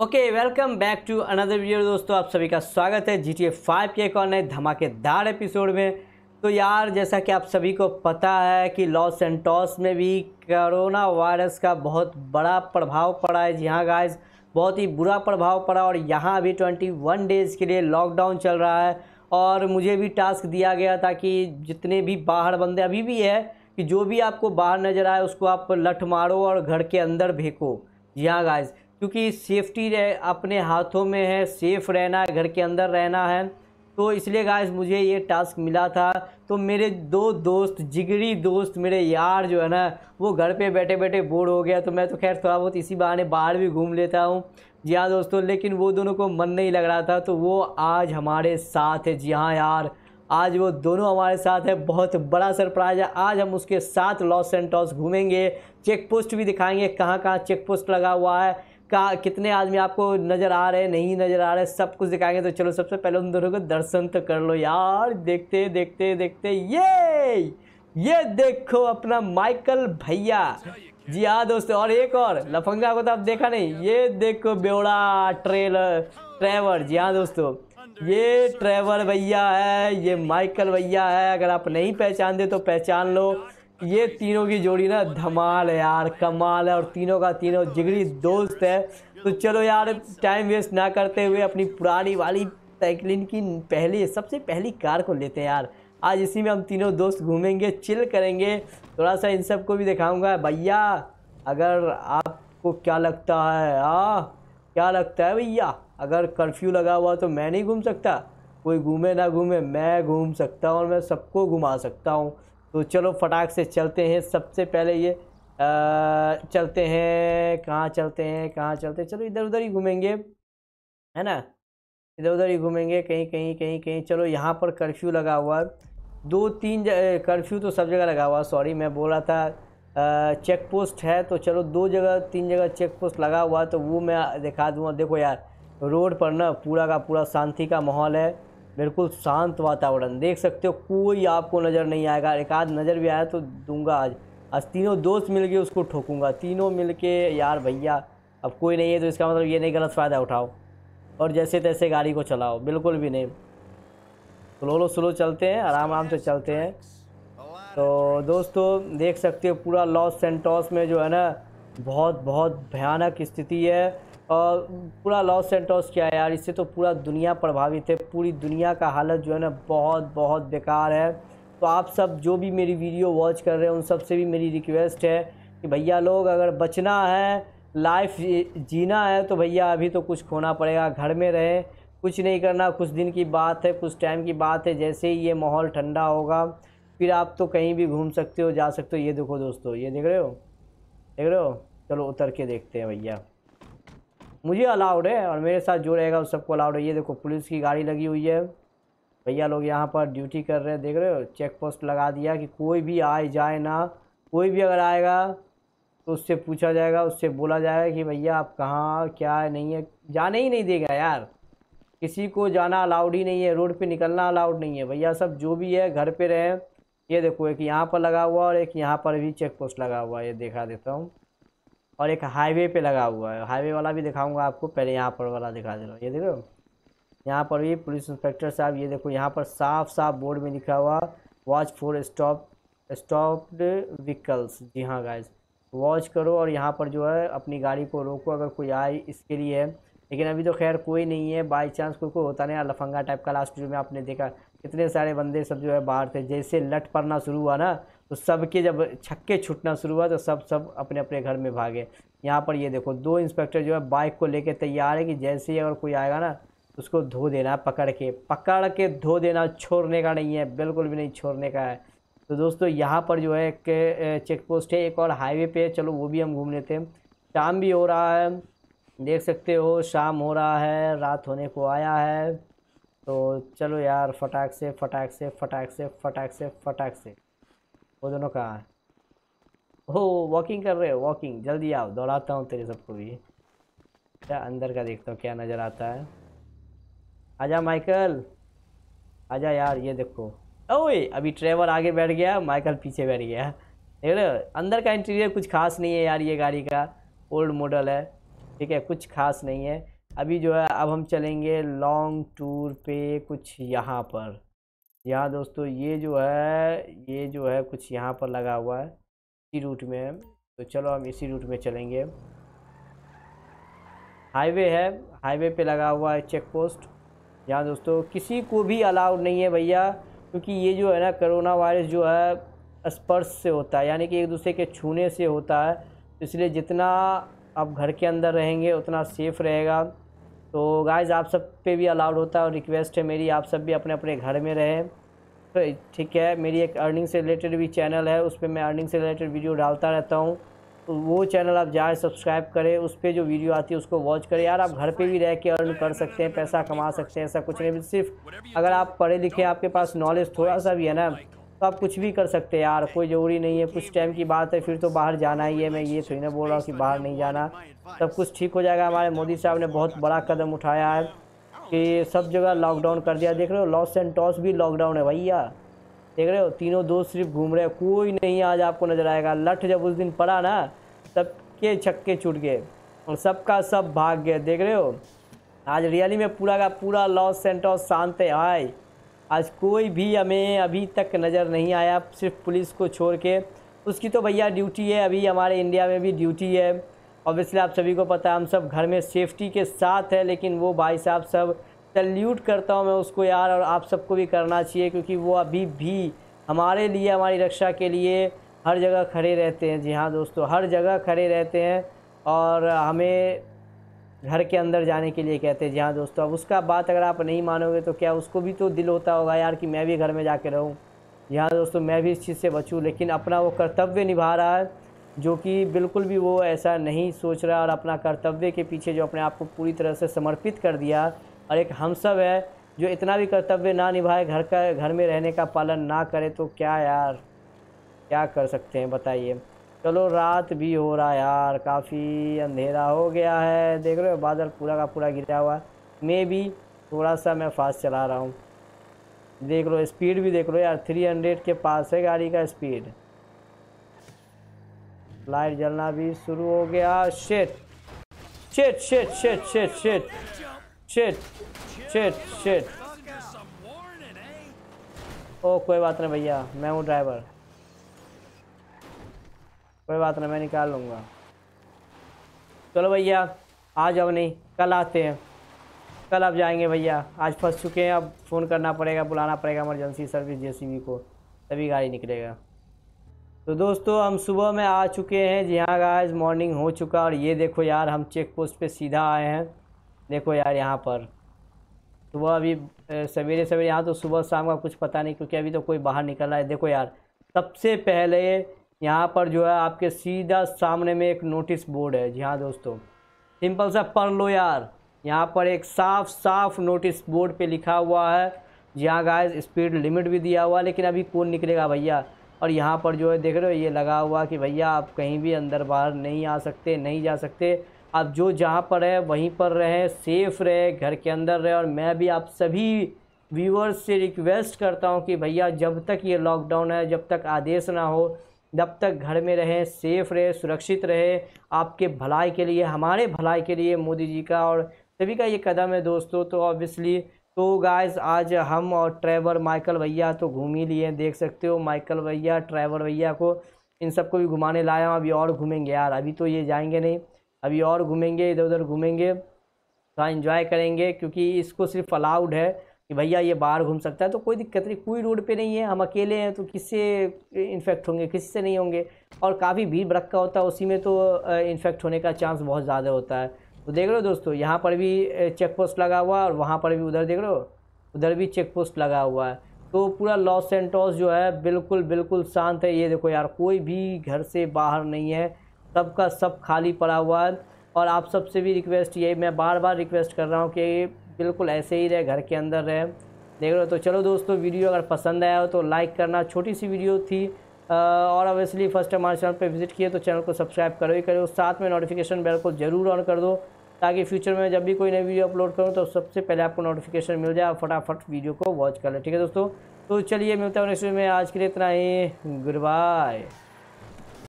Okay welcome back to another video दोस्तों, आप सभी का स्वागत है जी टी ए फाइव के एक और नए धमाकेदार एपिसोड में। तो यार, जैसा कि आप सभी को पता है कि लॉस एंटॉस में भी कोरोना वायरस का बहुत बड़ा प्रभाव पड़ा है। जी हाँ गाइस बहुत ही बुरा प्रभाव पड़ा और यहाँ अभी ट्वेंटी वन डेज़ के लिए लॉकडाउन चल रहा है। और मुझे भी टास्क दिया गया था कि जितने भी बाहर बंदे अभी भी है कि जो भी आपको बाहर नज़र आए, उसको आप लठ मारो और घर के अंदर फेंको जी हाँ गाइस क्योंकि सेफ्टी अपने हाथों में है सेफ़ रहना है, घर के अंदर रहना है। तो इसलिए गाइस मुझे ये टास्क मिला था। तो मेरे दो दोस्त, जिगरी दोस्त, मेरे यार जो है ना, वो घर पे बैठे बैठे बोर हो गया। तो मैं तो खैर थोड़ा बहुत इसी बहाने बाहर भी घूम लेता हूँ। जी हाँ दोस्तों, लेकिन वो दोनों को मन नहीं लग रहा था। तो वो आज हमारे साथ है। जी हाँ यार, आज वो दोनों हमारे साथ है। बहुत बड़ा सरप्राइज़ है। आज हम उसके साथ लॉस सेंटोस घूमेंगे। चेक पोस्ट भी दिखाएँगे। कहाँ कहाँ चेक पोस्ट लगा हुआ है। का, कितने आदमी आपको नज़र आ रहे नहीं नज़र आ रहे सब कुछ दिखाएँगे तो चलो सबसे पहले उन दोनों को दर्शन तो कर लो यार। देखते देखते देखते, ये ये देखो अपना माइकल भैया। जी हाँ दोस्तों, और एक और, लफंगा को तो आप देखा नहीं, ये देखो बेवड़ा ट्रेलर, ट्रेवर। जी हाँ दोस्तों, ये ट्रेवर भैया है, ये माइकल भैया है, अगर आप नहीं पहचानते तो पहचान लो। ये तीनों की जोड़ी ना धमाल है यार, कमाल है और तीनों का तीनों जिगरी दोस्त है। तो चलो यार टाइम वेस्ट ना करते हुए अपनी पुरानी वाली साइकिलिन की पहली, सबसे पहली कार को लेते हैं यार। आज इसी में हम तीनों दोस्त घूमेंगे चिल करेंगे। थोड़ा सा इन सबको भी दिखाऊँगा। भैया, अगर आपको क्या लगता है हाँ क्या लगता है भैया? अगर कर्फ्यू लगा हुआ तो मैं नहीं घूम सकता। कोई घूमे ना घूमे, मैं घूम सकता हूँ और मैं सबको घुमा सकता हूँ। तो चलो फटाक से चलते हैं। सबसे पहले ये आ, चलते हैं। कहाँ चलते हैं? कहाँ चलते हैं? चलो इधर उधर ही घूमेंगे है ना? इधर उधर ही घूमेंगे कहीं कहीं कहीं कहीं। चलो यहाँ पर कर्फ्यू लगा हुआ दो तीन कर्फ्यू तो सब जगह लगा हुआ सॉरी मैं बोल रहा था चेक पोस्ट है तो चलो दो जगह तीन जगह चेक पोस्ट लगा हुआ तो वो मैं दिखा दूँगा। देखो यार रोड पर ना पूरा का पूरा शांति का माहौल है। बिल्कुल शांत वातावरण। देख सकते हो, कोई आपको नज़र नहीं आएगा। एक आध नज़र भी आया तो दूँगा आज। आज तीनों दोस्त मिल के उसको ठोकूँगा। तीनों मिल के यार भैया, अब कोई नहीं है तो इसका मतलब ये नहीं गलत फ़ायदा उठाओ। और जैसे तैसे गाड़ी को चलाओ। बिल्कुल भी नहीं। स्लो स्लो चलते हैं आराम आराम से चलते हैं। तो दोस्तों, देख सकते हो पूरा लॉस सेंटोस में जो है ना बहुत बहुत भयानक स्थिति है। और पूरा लॉस सेंटोस क्या है यार? इससे तो पूरा दुनिया प्रभावित है। पूरी दुनिया का हालत जो है ना, बहुत बहुत बेकार है। तो आप सब जो भी मेरी वीडियो वॉच कर रहे हैं, उन सबसे भी मेरी रिक्वेस्ट है कि भैया लोग, अगर बचना है लाइफ जीना है तो भैया अभी तो कुछ खोना पड़ेगा। घर में रहें, कुछ नहीं करना, कुछ दिन की बात है, कुछ टाइम की बात है, जैसे ही ये माहौल ठंडा होगा, फिर आप तो कहीं भी घूम सकते हो, जा सकते हो। ये देखो दोस्तों, ये देख रहे हो? देख रहे हो? चलो उतर के देखते हैं भैया। मुझे अलाउड है और मेरे साथ जो रहेगा उस सबको अलाउड है। ये देखो, पुलिस की गाड़ी लगी हुई है। भैया लोग यहाँ पर ड्यूटी कर रहे हैं, देख रहे हो? चेक पोस्ट लगा दिया कि कोई भी आए, जाए ना। कोई भी अगर आएगा तो उससे पूछा जाएगा, उससे बोला जाएगा कि भैया आप कहाँ, क्या है, नहीं है। जाने ही नहीं देगा यार। किसी को जाना अलाउड ही नहीं है, रोड पे निकलना अलाउड नहीं है। भैया सब जो भी है, घर पे रहें। ये देखो, एक यहाँ पर लगा हुआ और एक यहाँ पर भी चेक पोस्ट लगा हुआ है। ये देखा देता हूँ। और एक हाईवे पे लगा हुआ है। हाईवे वाला भी दिखाऊँगा आपको, पहले यहाँ पर वाला दिखा दे रहा हूँ। ये देखो, यहाँ पर भी पुलिस इंस्पेक्टर साहब, ये देखो, यहाँ पर साफ़ साफ़ बोर्ड में लिखा हुआ watch for stop stopped vehicles जी हाँ गाइज़ वॉच करो और यहाँ पर जो है, अपनी गाड़ी को रोको, अगर कोई आए इसके लिए। लेकिन अभी तो खैर कोई नहीं है बाई चांस कोई कोई होता नहीं लफंगा टाइप का लास्ट वीडियो में आपने देखा, कितने सारे बंदे सब जो है बाहर थे। जैसे लट पड़ना शुरू हुआ ना तो सबके जब छक्के छूटना शुरू हुआ तो सब सब अपने अपने घर में भागे। यहाँ पर ये देखो, दो इंस्पेक्टर जो है बाइक को लेके तैयार है कि जैसे ही अगर कोई आएगा ना, उसको धो देना, पकड़ के। पकड़ के धो देना छोड़ने का नहीं है, बिल्कुल भी नहीं छोड़ने का है। तो दोस्तों, यहाँ पर जो है एक चेक पोस्ट है, एक और हाईवे पे है। चलो, वो भी हम घूम लेते हैं। शाम भी हो रहा है। देख सकते हो, शाम हो रहा है, रात होने को आया है। तो चलो यार, फटाक से फटाक से फटाक से फटाक से फटाक से फटाक से। वो दोनों कहाँ है? हो वॉकिंग कर रहे हो? वॉकिंग जल्दी आओ, दौड़ाता हूँ तेरे सबको भी। क्या अंदर का देखता हूँ, क्या नज़र आता है? आजा माइकल। आजा यार, ये देखो। ओए, अभी ट्रेवर आगे बैठ गया, माइकल पीछे बैठ गया। देख रहे हो? अंदर का इंटीरियर कुछ खास नहीं है यार ये गाड़ी का। ओल्ड मॉडल है। ठीक है, कुछ खास नहीं है। अभी जो है, अब हम चलेंगे लॉन्ग टूर पे कुछ यहाँ पर। यहाँ दोस्तों ये जो है, ये जो है कुछ यहाँ पर लगा हुआ है, इसी रूट में तो चलो हम इसी रूट में चलेंगे। हाईवे है, हाईवे पे लगा हुआ है चेक पोस्ट यहाँ दोस्तों किसी को भी अलाउड नहीं है भैया, क्योंकि ये जो है ना करोना वायरस जो है, स्पर्श से होता है, यानी कि एक दूसरे के छूने से होता है। इसलिए जितना आप घर के अंदर रहेंगे, उतना सेफ़ रहेगा। तो गाइज़ आप सब पे भी अलाउड होता है और रिक्वेस्ट है मेरी, आप सब भी अपने अपने घर में रहें। तो ठीक है, मेरी एक अर्निंग से रिलेटेड भी चैनल है, उस पर मैं अर्निंग से रिलेटेड वीडियो डालता रहता हूँ। तो वो चैनल आप जाए सब्सक्राइब करें, उस पर जो वीडियो आती है उसको वॉच करें। यार, आप घर पे भी रह के अर्न कर सकते हैं, पैसा कमा सकते हैं, ऐसा कुछ नहीं। सिर्फ़ अगर आप पढ़े लिखे आपके पास नॉलेज थोड़ा सा भी है ना तो आप कुछ भी कर सकते हैं यार, कोई ज़रूरी नहीं है। कुछ टाइम की बात है, फिर तो बाहर जाना ही है। मैं ये थोड़ी ना बोल रहा हूँ कि बाहर नहीं जाना। सब कुछ ठीक हो जाएगा। हमारे मोदी साहब ने बहुत बड़ा कदम उठाया है कि सब जगह लॉकडाउन कर दिया। देख रहे हो लॉस एंड टॉस भी लॉकडाउन है भैया। देख रहे हो, तीनों दोस्त सिर्फ़ घूम रहे हैं। कोई नहीं आज आपको नज़र आएगा। लठ जब उस दिन पड़ा ना, सबके छक्के छूट गए और सबका सब भाग गए। देख रहे हो, आज रियली में पूरा का पूरा लॉस सेंटोस शांत है। हाय। आज कोई भी हमें अभी तक नज़र नहीं आया, सिर्फ़ पुलिस को छोड़ के। उसकी तो भैया ड्यूटी है, अभी हमारे इंडिया में भी ड्यूटी है। ऑब्वियसली आप सभी को पता है, हम सब घर में सेफ्टी के साथ है, लेकिन वो भाई साहब सब सल्यूट करता हूँ मैं उसको यार, और आप सबको भी करना चाहिए, क्योंकि वो अभी भी हमारे लिए, हमारी रक्षा के लिए हर जगह खड़े रहते हैं। जी हाँ दोस्तों, हर जगह खड़े रहते हैं, और हमें घर के अंदर जाने के लिए कहते हैं, जी हाँ दोस्तों, अब उसका बात अगर आप नहीं मानोगे तो क्या उसको भी तो दिल होता होगा यार कि मैं भी घर में जा कर रहूँ यहाँ दोस्तों, मैं भी इस चीज़ से बचूँ, लेकिन अपना वो कर्तव्य निभा रहा है, जो कि बिल्कुल भी वो ऐसा नहीं सोच रहा और अपना कर्तव्य के पीछे जो अपने आप को पूरी तरह से समर्पित कर दिया और एक हम सब है, जो इतना भी कर्तव्य ना निभाए, घर का, घर में रहने का पालन ना करे तो क्या यार, क्या कर सकते हैं, बताइए? चलो रात भी हो रहा है यार काफ़ी अंधेरा हो गया है। देख रहे हो बादल पूरा का पूरा गिरा हुआ मैं भी थोड़ा सा मैं फास्ट चला रहा हूँ। देख लो स्पीड भी देख लो यार थ्री हंड्रेड के पास है गाड़ी का स्पीड लाइट जलना भी शुरू हो गया। शेट शेट शेट शेट शेट शेट शेट शेट शेट ओ कोई बात नहीं भैया मैं हूँ ड्राइवर कोई बात नहीं, मैं निकाल लूँगा। चलो भैया, आ जाओ, नहीं, कल आते हैं। कल आप जाएँगे भैया। आज फंस चुके हैं, अब फ़ोन करना पड़ेगा, बुलाना पड़ेगा इमरजेंसी सर्विस जेसीबी को, तभी गाड़ी निकलेगा। तो दोस्तों, हम सुबह में आ चुके हैं। जी हाँ गाइस मॉर्निंग हो चुका और ये देखो यार, हम चेक पोस्ट पे सीधा आए हैं। देखो यार, यहाँ पर। सुबह अभी सवेरे सवेरे, यहाँ तो सुबह शाम का कुछ पता नहीं, क्योंकि अभी तो कोई बाहर निकल रहा है देखो यार, सबसे पहले यहाँ पर जो है आपके सीधा सामने में एक नोटिस बोर्ड है। जी हाँ दोस्तों। सिंपल सा पढ़ लो यार। यहाँ पर एक साफ़ साफ़ नोटिस बोर्ड पे लिखा हुआ है। जी हाँ गाइस स्पीड लिमिट भी दिया हुआ है, लेकिन अभी कौन निकलेगा भैया? और यहाँ पर जो है देख रहे हो, ये लगा हुआ कि भैया आप कहीं भी अंदर बाहर नहीं आ सकते, नहीं जा सकते। आप जो जहाँ पर है, वहीं पर रहें सेफ़ रहे, घर के अंदर रहे। और मैं भी आप सभी व्यूअर्स से रिक्वेस्ट करता हूँ कि भैया जब तक ये लॉकडाउन है, जब तक आदेश ना हो जब तक घर में रहें सेफ़ रहे, सुरक्षित रहे, आपके भलाई के लिए, हमारे भलाई के लिए मोदी जी का और सभी का ये कदम है दोस्तों। तो ऑब्वियसली तो गाइस आज हम और ट्रैवर माइकल भैया तो घूम ही लिए देख सकते हो। माइकल भैया ट्रैवर भैया को इन सबको भी घुमाने लाया हूँ। अभी और घूमेंगे यार, अभी तो ये जाएँगे नहीं, अभी और घूमेंगे इधर उधर घूमेंगे तो इन्जॉय करेंगे, क्योंकि इसको सिर्फ़ अलाउड है। कि भैया ये बाहर घूम सकता है तो कोई दिक्कत नहीं, कोई रोड पे नहीं है, हम अकेले हैं तो किससे इन्फेक्ट होंगे किसी से नहीं होंगे? और काफ़ी भीड़ भड़का होता है, उसी में तो इन्फेक्ट होने का चांस बहुत ज़्यादा होता है। तो देख लो दोस्तों, यहाँ पर भी चेक पोस्ट लगा हुआ है और वहाँ पर भी उधर देख लो, उधर भी चेक पोस्ट लगा हुआ है। तो पूरा लॉस सेंटोस जो है, बिल्कुल बिल्कुल शांत है। ये देखो यार, कोई भी घर से बाहर नहीं है, सबका सब खाली पड़ा हुआ है। और आप सबसे भी रिक्वेस्ट ये, मैं बार बार रिक्वेस्ट कर रहा हूँ कि बिल्कुल ऐसे ही रहे, घर के अंदर रहे। देख रहे हो तो चलो दोस्तों, वीडियो अगर पसंद आया हो तो लाइक करना। छोटी सी वीडियो थी और ऑब्वियसली फ़र्स्ट हमारे चैनल पर विज़िट किए तो चैनल को सब्सक्राइब करो ही करो। साथ में नोटिफिकेशन बेल को ज़रूर ऑन कर दो, ताकि फ्यूचर में जब भी कोई नई वीडियो अपलोड करूँ तो सबसे पहले आपको नोटिफिकेशन मिल जाए और फटाफट वीडियो को वॉच कर ले। ठीक है दोस्तों? तो चलिए, मिलता हूँ नेक्स्ट में। आज के लिए इतना ही। Good bye